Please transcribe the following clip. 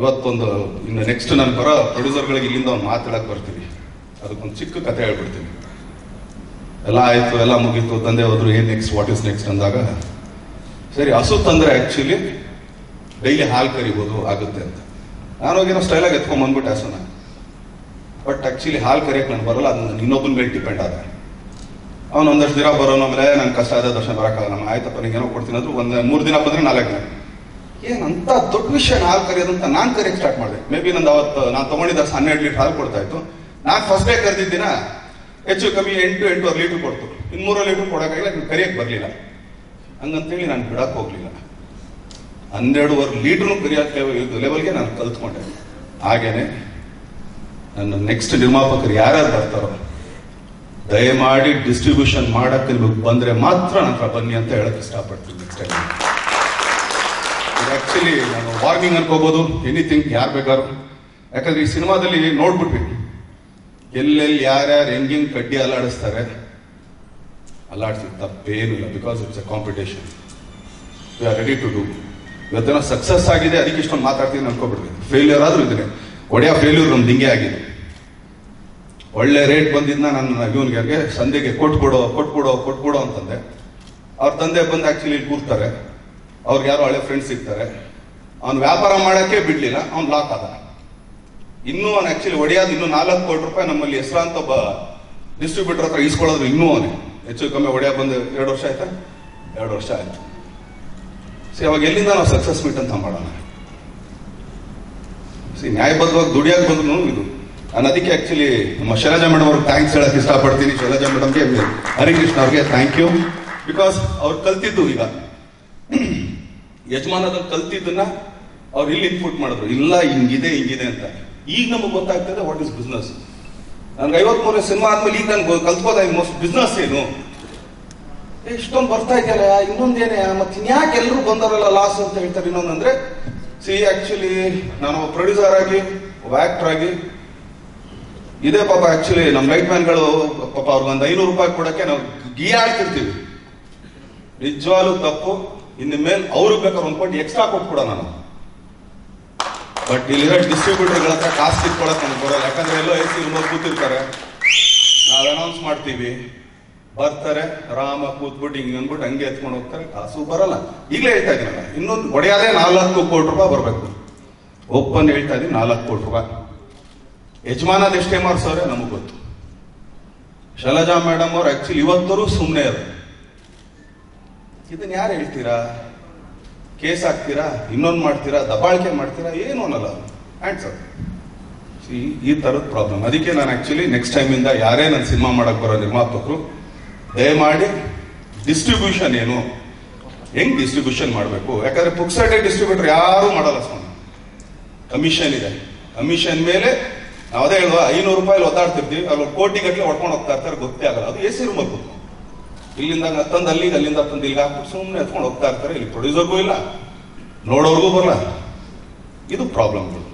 ಇವತ್ತೊಂದು, ಇನ್ನು ನೆಕ್ಸ್ಟ್ ನಾನು ಬರೋ ಪ್ರೊಡ್ಯೂಸರ್ಗಳಿಗೆ ಇಲ್ಲಿಂದ ಒಂದು ಮಾತಾಡಕ್ಕೆ ಬರ್ತೀವಿ ಅದಕ್ಕೊಂದು ಚಿಕ್ಕ ಕತೆ ಹೇಳ್ಬಿಡ್ತೀನಿ. ಎಲ್ಲ ಆಯಿತು, ಎಲ್ಲ ಮುಗೀತು, ತಂದೆ ಹೋದ್ರು, ಏನು ನೆಕ್ಸ್ಟ್ ವಾಟ್ ಇಸ್ ನೆಕ್ಸ್ಟ್ ಅಂದಾಗ, ಸರಿ ಹಸು ತಂದರೆ ಆ್ಯಕ್ಚುಲಿ ಡೈಲಿ ಹಾಲು ಕರಿಬೋದು, ಆಗುತ್ತೆ ಅಂತ. ನಾನು ಹೋಗಿನೋ ಸ್ಟೈಲಾಗಿ ಎತ್ಕೊಂಡು ಬಂದ್ಬಿಟ್ಟೆ ಹಸುನ. ಬಟ್ ಆ್ಯಕ್ಚುಲಿ ಹಾಲು ಕರಿಯಕ್ಕೆ ನಾನು ಬರಲ್ಲ ಅದು ಇನ್ನೊಬ್ಬನ ಮೇಲೆ ಡಿಪೆಂಡ್ ಆದ. ಅವನು ಒಂದಷ್ಟು ದಿನ ಬರೋನು, ಆಮೇಲೆ ನಂಗೆ ಕಷ್ಟ ಆದ ದರ್ಶನ ಬರೋಕ್ಕಾಗಲ್ಲ. ನಮ್ಮ ಆಯ್ತಪ್ಪ ನಿಂಗೆ ಏನೋ ಕೊಡ್ತೀನಿ ಅಂದ್ರು, ಒಂದು ಮೂರು ದಿನ ಬಂದರೆ ನಾಲ್ಕು ದಿನ. ಏನಂತ ದೊಡ್ಡ ವಿಷಯ ಹಾಲು ಕರೆಯೋದಂತ ನಾನು ಕರೆಯಕ್ ಸ್ಟಾರ್ಟ್ ಮಾಡಿದೆ. ಮೇ ಬಿ ನಂದು ಅವತ್ತು, ನಾನು ತಗೊಂಡಿದ್ದ ಹನ್ನೆರಡು ಲೀಟರ್ ಹಾಲು ಕೊಡ್ತಾ ಇತ್ತು ನಾನು ಫಸ್ಟ್ ಡೇ ಕರೆದಿದ್ದಿನ ಹೆಚ್ಚು ಕಮ್ಮಿ ಎಂಟು ಎಂಟೂವರೆ ಲೀಟರ್ ಕೊಡ್ತು. ಇನ್ನು ಮೂರು ಲೀಟರ್ ಕೊಡೋಕ್ಕಾಗಿಲ್ಲ ನೀವು ಕರಿಯಕ್ ಬರಲಿಲ್ಲ. ಹಂಗಂತೇಳಿ ನಾನು ಬಿಡಕ್ ಹೋಗ್ಲಿಲ್ಲ. ಹನ್ನೆರಡುವರೆ ಕರಿಯಕ್ಕೆ ಇದು ಲೆವೆಲ್ಗೆ ನಾನು ಕಲ್ತ್ಕೊಂಡೆ. ಹಾಗೇನೆ ನನ್ನ ನೆಕ್ಸ್ಟ್ ನಿರ್ಮಾಪಕರು ಯಾರ್ಯಾರು ಬರ್ತಾರೋ, ದಯಮಾಡಿ ಡಿಸ್ಟ್ರಿಬ್ಯೂಷನ್ ಮಾಡಕ್ಕೆ ನಿಮಗೆ ಬಂದ್ರೆ ಮಾತ್ರ ನನ್ನ ಬನ್ನಿ ಅಂತ ಹೇಳಕ್ ಇಷ್ಟಪಡ್ತೀನಿ ನೆಕ್ಸ್ಟ್ ಟೈಮ್ ಆಕ್ಚುಲಿ ನಾನು ವಾರ್ನಿಂಗ್ ಅನ್ಕೋಬಹುದು ಎನಿಥಿಂಗ್ ಯಾರು ಬೇಕಾದ್ರು. ಯಾಕಂದ್ರೆ ಈ ಸಿನಿಮಾದಲ್ಲಿ ನೋಡ್ಬಿಟ್ವಿ. ಎಲ್ಲೆಲ್ಲಿ ಯಾರ್ಯಾರು ಹೆಂಗಿಂಗ್ ಕಡ್ಡಿ ಅಲ್ಲಾಡಿಸ್ತಾರೆ ಅಲ್ಲಾಡ್ತೀವಿ ತಪ್ಪೇನು ಇಲ್ಲ because it's a competition we are ready to do ಇವತ್ತೇನೋ ಸಕ್ಸಸ್ ಆಗಿದೆ, ಅದಕ್ಕೆ ಇಷ್ಟೊಂದು ಮಾತಾಡ್ತೀನಿ ಅನ್ಕೋಬಿಡ್ತೀನಿ. ಫೇಲ್ಯೂರ್ ಆದ್ರೂ ಇದನ್ನೇ ಒಡೆಯ ಫೇಲ್ಯೂರ್ ನಮ್ದು ಹಿಂಗೆ ಆಗಿದೆ. ಒಳ್ಳೆ ರೇಟ್ ಬಂದಿದ್ನ ನನ್ನ ಇವನಿಗೆ ಸಂಧೆಗೆ ಕೊಟ್ಬಿಡೋ ಕೊಟ್ಬಿಡೋ ಕೊಟ್ಬಿಡೋ ಅಂತಂದೆ. ಅವ್ರ ತಂದೆ ಬಂದು ಆಕ್ಚುಲಿ ಇಲ್ಲಿ ಕೂರ್ತಾರೆ. ಅವ್ರಿಗೆ ಯಾರು ಹಳೆ ಫ್ರೆಂಡ್ಸ್ ಸಿಗ್ತಾರೆ ಅವ್ನು ವ್ಯಾಪಾರ ಮಾಡಕ್ಕೆ ಬಿಡ್ಲಿಲ್ಲ, ಅವ್ನು ಲಾಕ್ ಆದ. ಇನ್ನೂ ಅವನು ಆ್ಯಕ್ಚುಲಿ ಒಡೆಯೋದು ಇನ್ನೂ ನಾಲ್ಕು ಕೋಟಿ ರೂಪಾಯಿ ನಮ್ಮಲ್ಲಿ ಹೆಸರಾಂತ ಒಬ್ಬ ಡಿಸ್ಟ್ರಿಬ್ಯೂಟರ್ ಹತ್ರ ಇಸ್ಕೊಳ್ಳೋದು ಇನ್ನೂ ಅವನೇ. ಹೆಚ್ಚು ಕಮ್ಮಿ ಒಡೆಯ ಬಂದು ಎರಡು ವರ್ಷ ಆಯ್ತಾ? ಎರಡು ವರ್ಷ ಆಯ್ತು. ಸಿ ಅವಾಗ ಎಲ್ಲಿಂದ ನಾವು ಸಕ್ಸಸ್ ಮೀಟ್ ಅಂತ ಮಾಡೋಣ? ಸಿ ನ್ಯಾಯಬದ್ಧವಾಗಿ ದುಡಿಯಕ್ಕೆ ಬಂದ್ರು ಇದು. ನಾನು ಅದಕ್ಕೆ ಆಕ್ಚುಲಿ ನಮ್ಮ ಶೈಲಜಾ ಮೇಡಮ್ ಅವ್ರಿಗೆ ಥ್ಯಾಂಕ್ಸ್ ಹೇಳಕ್ಕೆ ಇಷ್ಟಪಡ್ತೀನಿ. ಶೈಲಜಾ ಮೇಡಮ್ಗೆ ಹರಿಕೃಷ್ಣ ಅವ್ರಿಗೆ ಥ್ಯಾಂಕ್ ಯು ಬಿಕಾಸ್ ಅವ್ರು ಕಲ್ತಿದ್ದು ಈಗ. ಯಜಮಾನದಲ್ಲಿ ಕಲ್ತಿದ್ದನ್ನ ಅವ್ರು ಇಲ್ಲಿ ಇನ್ಪುಟ್ ಮಾಡಿದ್ರು. ಇಲ್ಲ, ಹಿಂಗಿದೆ ಹಿಂಗಿದೆ ಅಂತ. ಈಗ ನಮಗೆ ಗೊತ್ತಾಗ್ತದೆ ವಾಟ್ ಇಸ್ ಬಿಸ್ನೆಸ್ ನನ್ಗೆ ಐವತ್ಮೂರನೇ ಸಿನಿಮಾ ಆದ್ಮೇಲೆ ಈಗ ನನ್ಗೆ ಕಲ್ತ್ಕೋದ ಮೋಸ್ಟ್ ಬಿಸ್ನೆಸ್ ಏನು? ಇಷ್ಟೊಂದು ಬರ್ತಾ ಇದೆಯಲ್ಲ, ಇನ್ನೊಂದೇನೆ? ಮತ್ತೆ ಇನ್ಯಾಕೆ ಎಲ್ಲರೂ ಬಂದವರಲ್ಲ ಲಾಸ್ ಅಂತ ಹೇಳ್ತಾರೆ ಇನ್ನೊಂದಂದ್ರೆ ಸಿ ಆಕ್ಚುಲಿ ನಾನು ಪ್ರೊಡ್ಯೂಸರ್ ಆಗಿ, ಒಬ್ಬ ಆಕ್ಟರ್ ಆಗಿ, ಇದೇ ಪಾಪ ಆಕ್ಚುಲಿ ನಮ್ಮ ಲೈಟ್ ಮ್ಯಾನ್ಗಳು ಪಾಪ ಅವ್ರಿಗೊಂದು ಐನೂರು ರೂಪಾಯಿ ಕೊಡಕ್ಕೆ ನಾವು ಗೀಯಾಡ್ತಿರ್ತೀವಿ ನಿಜವಾಗ್ಲೂ ತಪ್ಪು. ಇನ್ನು ಮೇಲೆ ಅವರು ಬೇಕಾದ್ರೆ ಒಂದು ಕೋಟಿ ಎಕ್ಸ್ಟ್ರಾ ಕೊಟ್ಬಿಡ ನಾನು. ಬಟ್ ಇಲ್ಲಿರೋ ಡಿಸ್ಟ್ರಿಬ್ಯೂಟರ್ಗಳ ಹತ್ರ ಕಾಸು ಸಿಕ್ಕೊಳಕ್ಕೆ ನನಗೆ ಬರೋಲ್ಲ. ಯಾಕಂದ್ರೆ ಎಲ್ಲೋ ಎ ಸಿ ಕೂತಿರ್ತಾರೆ. ನಾವು ಅನೌನ್ಸ್ ಮಾಡ್ತೀವಿ. ಬರ್ತಾರೆ ರಾಮ ಕೂತ್ಬಿಟ್ಟು ಹಿಂಗೆ ಅಂದ್ಬಿಟ್ಟು ಹಂಗೆ ಎತ್ಕೊಂಡು ಹೋಗ್ತಾರೆ. ಕಾಸು ಬರಲ್ಲ. ಈಗಲೇ ಹೇಳ್ತಾ ಇದ್ದೀನಲ್ಲ ಇನ್ನೊಂದು ಒಡೆಯಾದೇ ನಾಲ್ಕು ಕೋಟಿ ರೂಪಾಯಿ ಬರಬೇಕು. ಒಪ್ಪನ್ ಹೇಳ್ತಾ ಇದ್ದೀನಿ ನಾಲ್ಕು ಕೋಟಿ ರೂಪಾಯಿ. ಯಜಮಾನದ ಎಷ್ಟೇ ಮಾರ್ಸವ್ರೆ ನಮಗೆ ಗೊತ್ತು. ಶಲಜಾ ಮೇಡಮ್ ಅವ್ರು ಆಕ್ಚುಲಿ ಇವತ್ತರೂ ಸುಮ್ಮನೆ ಅದು ಇದನ್ನ ಯಾರು ಹೇಳ್ತೀರಾ? ಕೇಸ್ ಹಾಕ್ತೀರಾ? ಇನ್ನೊಂದು ಮಾಡ್ತೀರಾ? ದಬ್ಬಾಳಿಕೆ ಮಾಡ್ತೀರಾ? ಏನು ಅನ್ನಲ್ಲ ಆನ್ಸರ್ ಈ ತರದ ಪ್ರಾಬ್ಲಮ್ ಅದಕ್ಕೆ ನಾನು ಆಕ್ಚುಲಿ ನೆಕ್ಸ್ಟ್ ಟೈಮ್ ಇಂದ ಯಾರೇ ನನ್ನ ಸಿನಿಮಾ ಮಾಡಕ್ ಬರೋ ನಿರ್ಮಾಪಕರು, ದಯಮಾಡಿ ಡಿಸ್ಟ್ರಿಬ್ಯೂಷನ್ ಏನು? ಹೆಂಗ್ ಡಿಸ್ಟ್ರಿಬ್ಯೂಷನ್ ಮಾಡಬೇಕು? ಯಾಕಂದ್ರೆ ಪುಕ್ಸಟೆ ಡಿಸ್ಟ್ರಿಬ್ಯೂಟರ್ ಯಾರು ಮಾಡಲ್ಲ ಸ್ವಾಮಿ. ಕಮಿಷನ್ ಇದೆ. ಕಮಿಷನ್ ಮೇಲೆ ನಾವು ಅದೇ ಹೇಳುವ ಐನೂರು ರೂಪಾಯಿ ಒದ್ದಾಡ್ತಿರ್ತೀವಿ ಅಲ್ಲಿ ಕೋಟಿ ಗಟ್ಟಲೆ ಹೊಡ್ಕೊಂಡು ಹೋಗ್ತಾ ಇರ್ತಾರೆ. ಗೊತ್ತೇ ಆಗಲ್ಲ. ಅದು ಎ ಸಿ ಇಲ್ಲಿಂದ ತಂದು ಅಲ್ಲಿಗೆ ಅಲ್ಲಿಂದ ತಂದು ಇಲ್ಲಿಗೆ ಹಾಕ್ಬಿಟ್ಟು ಸುಮ್ಮನೆ ಎತ್ಕೊಂಡು ಹೋಗ್ತಾ ಇರ್ತಾರೆ. ಇಲ್ಲಿ ಪ್ರೊಡ್ಯೂಸರ್ಗೂ ಇಲ್ಲ, ನೋಡೋರ್ಗೂ ಬರಲ್ಲ. ಇದು ಪ್ರಾಬ್ಲಮ್ಗಳು